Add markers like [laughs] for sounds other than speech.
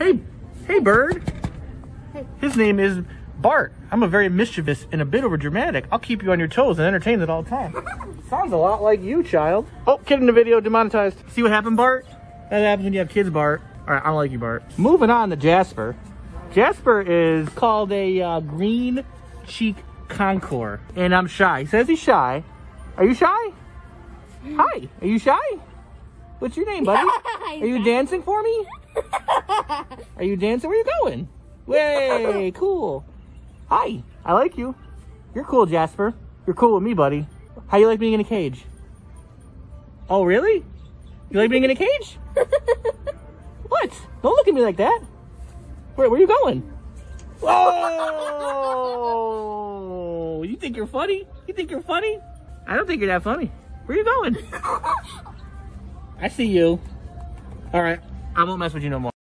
Hey, hey, bird. His name is Bart. I'm a very mischievous and a bit over dramatic. I'll keep you on your toes and entertained at all times. [laughs] Sounds a lot like you, child. Oh, kid in the video demonetized. See what happened, Bart? That happens when you have kids, Bart. All right, I don't like you, Bart. Moving on to Jasper. Jasper is called a uh, green cheek conure, and I'm shy. He says he's shy. Are you shy? Hi. Are you shy? What's your name, buddy? [laughs] Are you dancing for me? Are you dancing? Where you going? Way, [laughs] cool. Hi, I like you. You're cool, Jasper. You're cool with me, buddy. How you like being in a cage? Oh, really? You like being in a cage? [laughs] what? Don't look at me like that. Where, where you going? Oh! You think you're funny? You think you're funny? I don't think you're that funny. Where are you going? [laughs] I see you. All right, I won't mess with you no more.